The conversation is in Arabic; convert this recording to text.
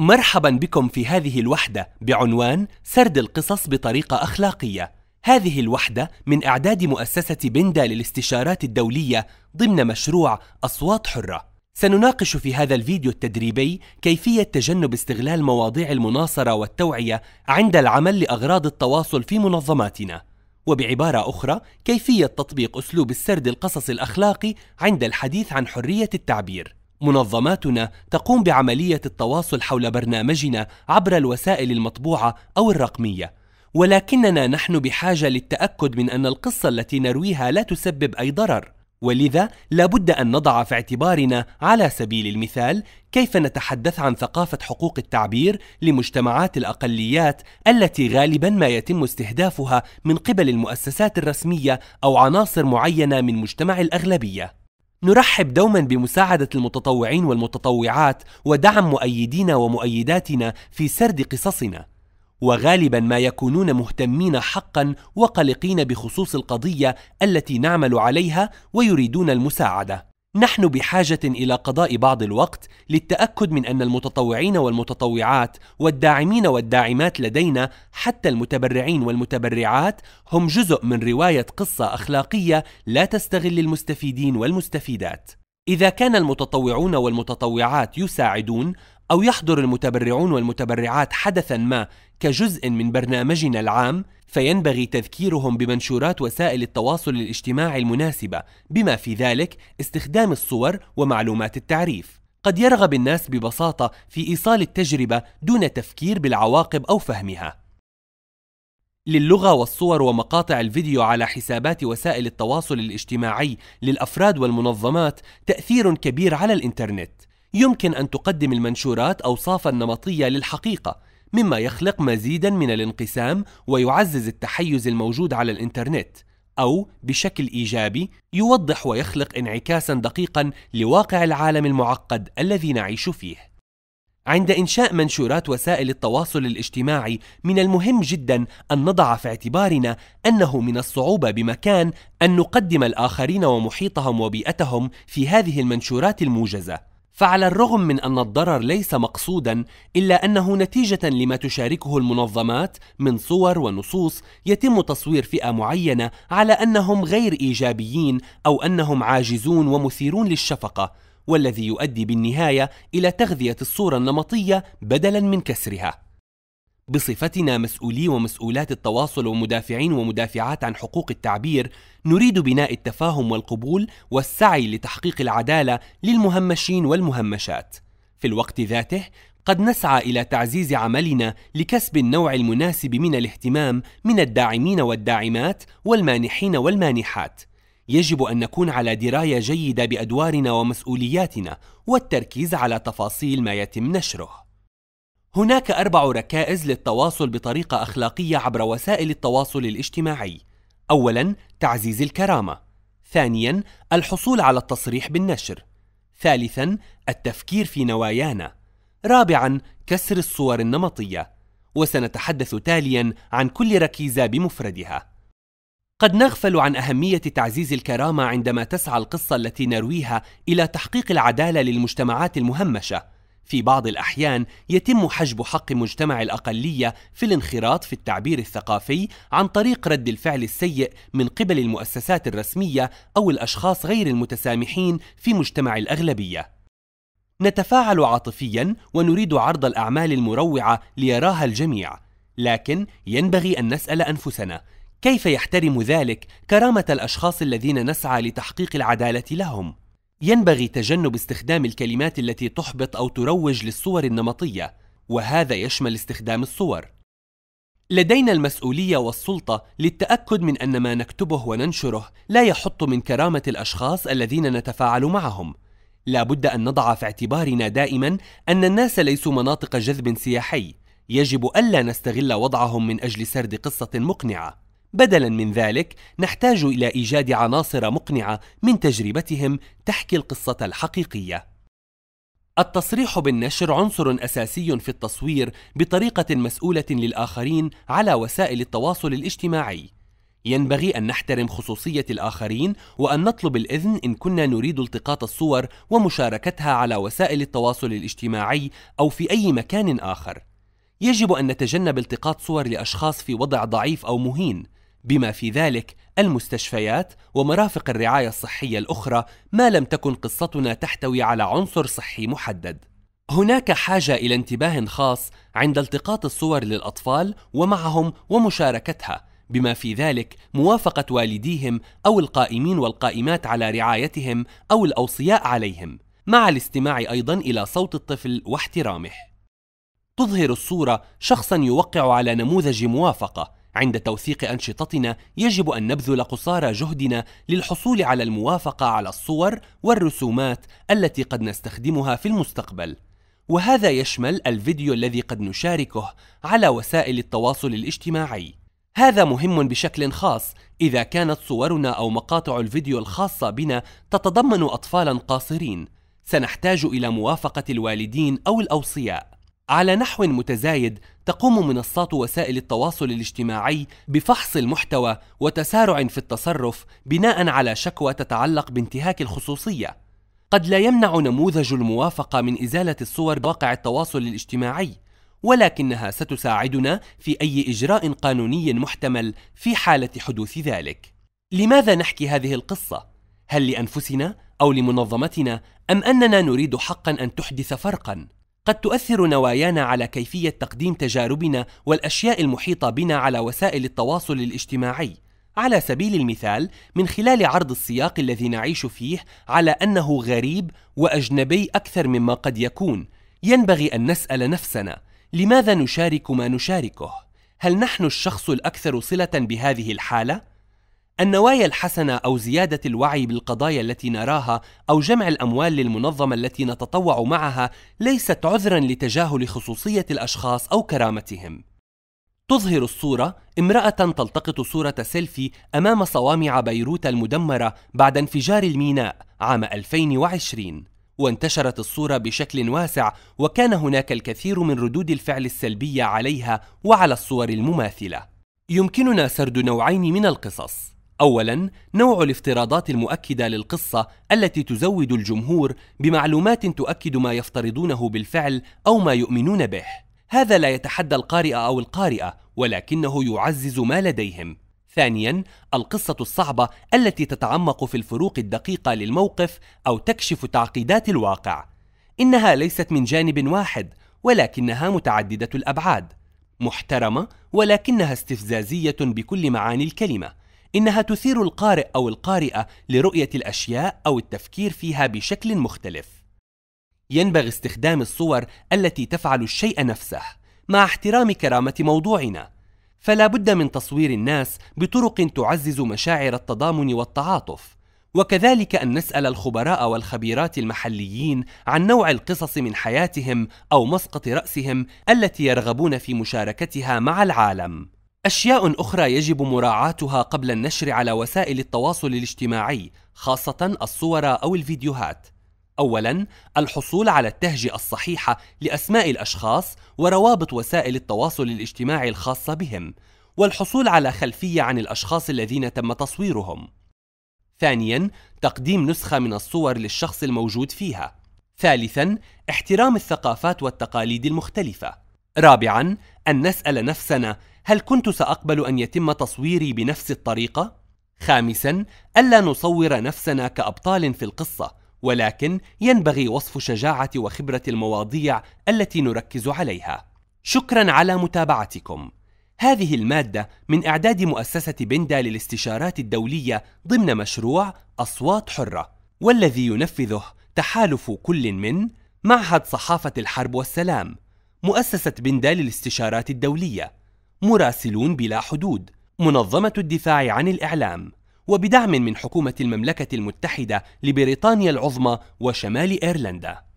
مرحبا بكم في هذه الوحدة بعنوان سرد القصص بطريقة أخلاقية. هذه الوحدة من إعداد مؤسسة بندا للاستشارات الدولية ضمن مشروع أصوات حرة. سنناقش في هذا الفيديو التدريبي كيفية تجنب استغلال مواضيع المناصرة والتوعية عند العمل لأغراض التواصل في منظماتنا. وبعبارة أخرى كيفية تطبيق أسلوب السرد القصص الأخلاقي عند الحديث عن حرية التعبير. منظماتنا تقوم بعملية التواصل حول برنامجنا عبر الوسائل المطبوعة أو الرقمية، ولكننا نحن بحاجة للتأكد من أن القصة التي نرويها لا تسبب أي ضرر، ولذا لابد أن نضع في اعتبارنا على سبيل المثال كيف نتحدث عن ثقافة حقوق التعبير لمجتمعات الأقليات التي غالبا ما يتم استهدافها من قبل المؤسسات الرسمية أو عناصر معينة من مجتمع الأغلبية. نرحب دوما بمساعدة المتطوعين والمتطوعات ودعم مؤيدينا ومؤيداتنا في سرد قصصنا. وغالبا ما يكونون مهتمين حقا وقلقين بخصوص القضية التي نعمل عليها ويريدون المساعدة. نحن بحاجة إلى قضاء بعض الوقت للتأكد من أن المتطوعين والمتطوعات والداعمين والداعمات لدينا حتى المتبرعين والمتبرعات هم جزء من رواية قصة أخلاقية لا تستغل المستفيدين والمستفيدات. إذا كان المتطوعون والمتطوعات يساعدون أو يحضر المتبرعون والمتبرعات حدثا ما كجزء من برنامجنا العام فينبغي تذكيرهم بمنشورات وسائل التواصل الاجتماعي المناسبة بما في ذلك استخدام الصور ومعلومات التعريف. قد يرغب الناس ببساطة في إيصال التجربة دون تفكير بالعواقب أو فهمها. للغة والصور ومقاطع الفيديو على حسابات وسائل التواصل الاجتماعي للأفراد والمنظمات تأثير كبير على الإنترنت. يمكن أن تقدم المنشورات أوصافا نمطية للحقيقة مما يخلق مزيدا من الانقسام ويعزز التحيز الموجود على الإنترنت أو بشكل إيجابي يوضح ويخلق انعكاسا دقيقا لواقع العالم المعقد الذي نعيش فيه. عند إنشاء منشورات وسائل التواصل الاجتماعي من المهم جدا أن نضع في اعتبارنا أنه من الصعوبة بمكان أن نقدم الآخرين ومحيطهم وبيئتهم في هذه المنشورات الموجزة. فعلى الرغم من أن الضرر ليس مقصودا إلا أنه نتيجة لما تشاركه المنظمات من صور ونصوص يتم تصوير فئة معينة على أنهم غير إيجابيين أو أنهم عاجزون ومثيرون للشفقة والذي يؤدي بالنهاية إلى تغذية الصورة النمطية بدلا من كسرها. بصفتنا مسؤولي ومسؤولات التواصل ومدافعين ومدافعات عن حقوق التعبير نريد بناء التفاهم والقبول والسعي لتحقيق العدالة للمهمشين والمهمشات. في الوقت ذاته قد نسعى إلى تعزيز عملنا لكسب النوع المناسب من الاهتمام من الداعمين والداعمات والمانحين والمانحات. يجب أن نكون على دراية جيدة بأدوارنا ومسؤولياتنا والتركيز على تفاصيل ما يتم نشره. هناك أربع ركائز للتواصل بطريقة أخلاقية عبر وسائل التواصل الاجتماعي. أولاً تعزيز الكرامة. ثانياً الحصول على التصريح بالنشر. ثالثاً التفكير في نوايانا. رابعاً كسر الصور النمطية. وسنتحدث تالياً عن كل ركيزة بمفردها. قد نغفل عن أهمية تعزيز الكرامة عندما تسعى القصة التي نرويها إلى تحقيق العدالة للمجتمعات المهمشة. في بعض الأحيان يتم حجب حق مجتمع الأقلية في الانخراط في التعبير الثقافي عن طريق رد الفعل السيء من قبل المؤسسات الرسمية أو الأشخاص غير المتسامحين في مجتمع الأغلبية. نتفاعل عاطفيا ونريد عرض الأعمال المروعة ليراها الجميع، لكن ينبغي أن نسأل أنفسنا: كيف يحترم ذلك كرامة الأشخاص الذين نسعى لتحقيق العدالة لهم؟ ينبغي تجنب استخدام الكلمات التي تحبط أو تروج للصور النمطية وهذا يشمل استخدام الصور. لدينا المسؤولية والسلطة للتأكد من أن ما نكتبه وننشره لا يحط من كرامة الأشخاص الذين نتفاعل معهم. لا بد أن نضع في اعتبارنا دائما أن الناس ليسوا مناطق جذب سياحي. يجب ألا نستغل وضعهم من أجل سرد قصة مقنعة. بدلا من ذلك نحتاج إلى إيجاد عناصر مقنعة من تجربتهم تحكي القصة الحقيقية. التصريح بالنشر عنصر أساسي في التصوير بطريقة مسؤولة للآخرين على وسائل التواصل الاجتماعي. ينبغي أن نحترم خصوصية الآخرين وأن نطلب الإذن إن كنا نريد التقاط الصور ومشاركتها على وسائل التواصل الاجتماعي أو في أي مكان آخر. يجب أن نتجنب التقاط صور لأشخاص في وضع ضعيف أو مهين، بما في ذلك المستشفيات ومرافق الرعاية الصحية الأخرى ما لم تكن قصتنا تحتوي على عنصر صحي محدد. هناك حاجة إلى انتباه خاص عند التقاط الصور للأطفال ومعهم ومشاركتها بما في ذلك موافقة والديهم أو القائمين والقائمات على رعايتهم أو الأوصياء عليهم مع الاستماع أيضا إلى صوت الطفل واحترامه تظهر الصورة شخصا يوقع على نموذج موافقة عند توثيق أنشطتنا يجب أن نبذل قصارى جهدنا للحصول على الموافقة على الصور والرسومات التي قد نستخدمها في المستقبل. وهذا يشمل الفيديو الذي قد نشاركه على وسائل التواصل الاجتماعي. هذا مهم بشكل خاص إذا كانت صورنا أو مقاطع الفيديو الخاصة بنا تتضمن أطفالا قاصرين. سنحتاج إلى موافقة الوالدين أو الأوصياء. على نحو متزايد تقوم منصات وسائل التواصل الاجتماعي بفحص المحتوى وتسارع في التصرف بناء على شكوى تتعلق بانتهاك الخصوصية. قد لا يمنع نموذج الموافقة من إزالة الصور بواقع التواصل الاجتماعي ولكنها ستساعدنا في أي إجراء قانوني محتمل في حالة حدوث ذلك. لماذا نحكي هذه القصة؟ هل لأنفسنا أو لمنظمتنا أم أننا نريد حقا أن تحدث فرقا؟ قد تؤثر نوايانا على كيفية تقديم تجاربنا والأشياء المحيطة بنا على وسائل التواصل الاجتماعي. على سبيل المثال من خلال عرض السياق الذي نعيش فيه على أنه غريب وأجنبي أكثر مما قد يكون ينبغي أن نسأل نفسنا لماذا نشارك ما نشاركه؟ هل نحن الشخص الأكثر صلة بهذه الحالة؟ النوايا الحسنة أو زيادة الوعي بالقضايا التي نراها أو جمع الأموال للمنظمة التي نتطوع معها ليست عذرا لتجاهل خصوصية الأشخاص أو كرامتهم. تظهر الصورة امرأة تلتقط صورة سيلفي أمام صوامع بيروت المدمرة بعد انفجار الميناء عام 2020 وانتشرت الصورة بشكل واسع وكان هناك الكثير من ردود الفعل السلبية عليها وعلى الصور المماثلة. يمكننا سرد نوعين من القصص. اولا نوع الافتراضات المؤكدة للقصة التي تزود الجمهور بمعلومات تؤكد ما يفترضونه بالفعل أو ما يؤمنون به. هذا لا يتحدى القارئ أو القارئة ولكنه يعزز ما لديهم. ثانيا القصة الصعبة التي تتعمق في الفروق الدقيقة للموقف أو تكشف تعقيدات الواقع. إنها ليست من جانب واحد ولكنها متعددة الأبعاد. محترمة ولكنها استفزازية بكل معاني الكلمة. إنها تثير القارئ أو القارئة لرؤية الأشياء أو التفكير فيها بشكل مختلف. ينبغي استخدام الصور التي تفعل الشيء نفسه مع احترام كرامة موضوعنا. فلا بد من تصوير الناس بطرق تعزز مشاعر التضامن والتعاطف. وكذلك أن نسأل الخبراء والخبيرات المحليين عن نوع القصص من حياتهم أو مسقط رأسهم التي يرغبون في مشاركتها مع العالم. أشياء أخرى يجب مراعاتها قبل النشر على وسائل التواصل الاجتماعي خاصة الصور أو الفيديوهات. اولا الحصول على التهجئه الصحيحه لأسماء الأشخاص وروابط وسائل التواصل الاجتماعي الخاصة بهم والحصول على خلفية عن الأشخاص الذين تم تصويرهم. ثانيا تقديم نسخة من الصور للشخص الموجود فيها. ثالثا احترام الثقافات والتقاليد المختلفة. رابعا أن نسأل نفسنا هل كنت سأقبل أن يتم تصويري بنفس الطريقة؟ خامسا ألا نصور نفسنا كأبطال في القصة ولكن ينبغي وصف شجاعة وخبرة المواضيع التي نركز عليها. شكرا على متابعتكم. هذه المادة من إعداد مؤسسة بندا للاستشارات الدولية ضمن مشروع أصوات حرة والذي ينفذه تحالف كل من معهد صحافة الحرب والسلام مؤسسة بندا للاستشارات الدولية. مراسلون بلا حدود منظمة الدفاع عن الإعلام وبدعم من حكومة المملكة المتحدة لبريطانيا العظمى وشمال إيرلندا.